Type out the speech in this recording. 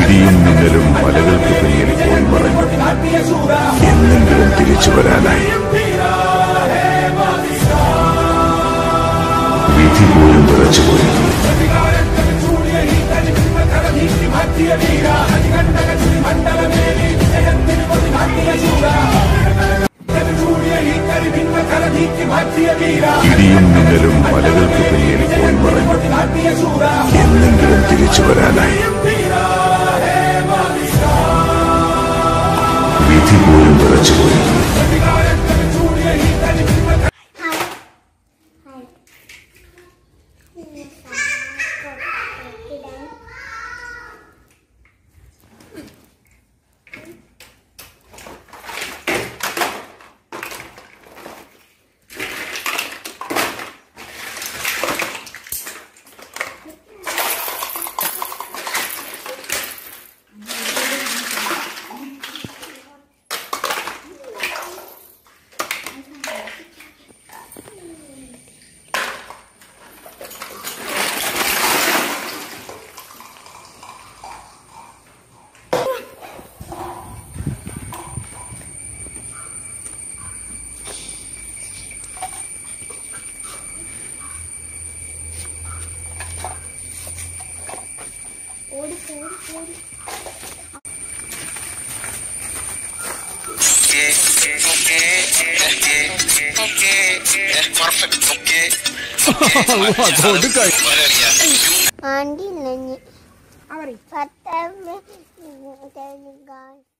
ഇടിയും മിന്നലും മലകൾക്ക് പിന്നിൽ പോയി മറഞ്ഞു എന്നെങ്കിലും തിരിച്ചു വരാനായി. വിധി പോലും വിറച്ചുപോയി ഇടിയും മിന്നലും മലകൾക്ക് പിന്നിൽ പോയി മറഞ്ഞു തിരിച്ചു വരാനായി. വിധി പോലും വിറച്ചുപോയി. Okay, okay, okay, okay, perfect, okay. Wah, kau dekat. Andi oke Apa oke oke